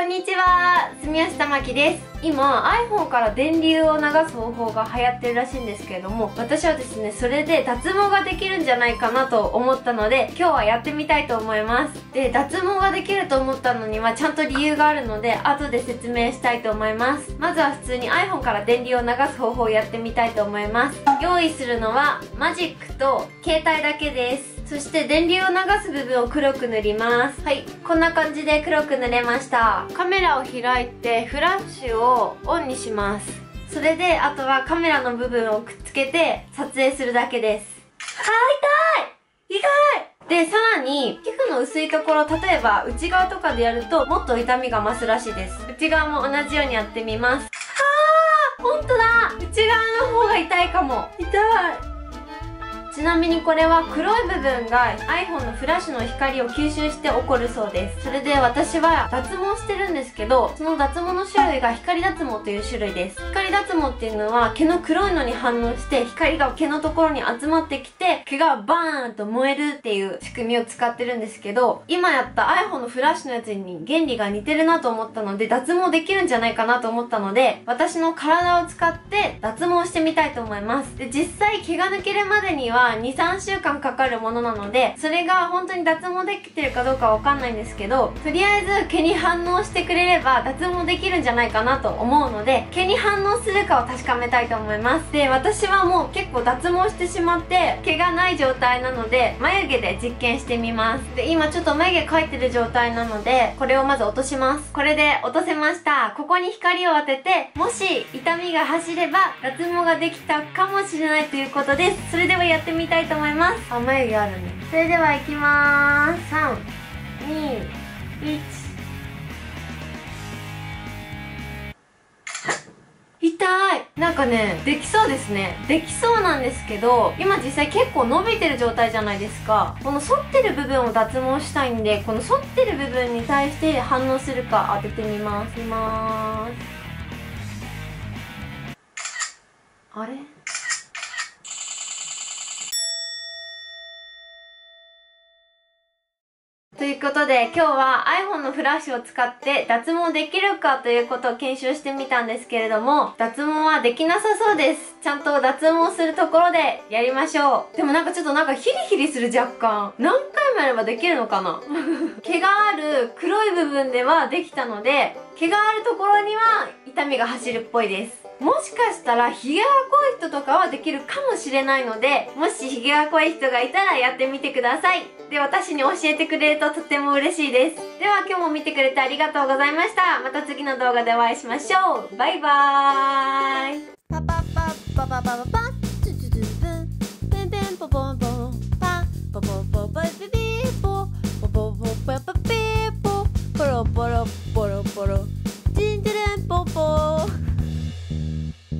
こんにちは住吉玉木です。今 iPhone から電流を流す方法が流行ってるらしいんですけれども私はですねそれで脱毛ができるんじゃないかなと思ったので今日はやってみたいと思います。で脱毛ができると思ったのにはちゃんと理由があるので後で説明したいと思います。まずは普通に iPhone から電流を流す方法をやってみたいと思います。用意するのはマジックと携帯だけです。そして電流を流す部分を黒く塗ります。はい。こんな感じで黒く塗れました。カメラを開いてフラッシュをオンにします。それであとはカメラの部分をくっつけて撮影するだけです。あ痛い！痛い！でさらに皮膚の薄いところ例えば内側とかでやるともっと痛みが増すらしいです。内側も同じようにやってみます。あーほんとだ！内側の方が痛いかも。痛いちなみにこれは黒い部分が iPhone のフラッシュの光を吸収して起こるそうです。それで私は脱毛してるんですけどその脱毛の種類が光脱毛という種類です。光脱毛っていうのは毛の黒いのに反応して光が毛のところに集まってきて毛がバーンと燃えるっていう仕組みを使ってるんですけど今やった iPhone のフラッシュのやつに原理が似てるなと思ったので脱毛できるんじゃないかなと思ったので私の体を使って脱毛してみたいと思います。で実際毛が抜けるまでにはは2、3週間かかるものなので、それが本当に脱毛できてるかどうかわかんないんですけど、とりあえず毛に反応してくれれば脱毛できるんじゃないかなと思うので、毛に反応するかを確かめたいと思います。で、私はもう結構脱毛してしまって、毛がない状態なので、眉毛で実験してみます。で、今ちょっと眉毛描いてる状態なので、これをまず落とします。これで落とせました。ここに光を当てて、もし痛みが走れば脱毛ができたかもしれないということです。それではやってみたいと思います。あ眉毛あるね。それではいきまーす321痛い。なんかねできそうですね。できそうなんですけど今実際結構伸びてる状態じゃないですか。この反ってる部分を脱毛したいんでこの反ってる部分に対して反応するか当ててみます。いきまーす。あれということで今日は iPhone のフラッシュを使って脱毛できるかということを検証してみたんですけれども脱毛はできなさそうです。ちゃんと脱毛するところでやりましょう。でもなんかちょっとなんかヒリヒリする若干。何回もやればできるのかな？毛がある黒い部分ではできたので毛があるところには痛みが走るっぽいですもしかしたらヒゲが濃い人とかはできるかもしれないのでもしヒゲが濃い人がいたらやってみてください。で私に教えてくれるととても嬉しいです。では今日も見てくれてありがとうございました。また次の動画でお会いしましょう。バイバーイ。ポロポロポロポロ